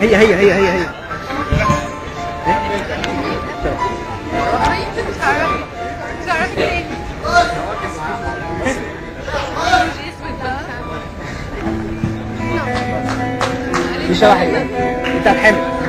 هي هي هي هي هي. دي شبح بتاعت حامد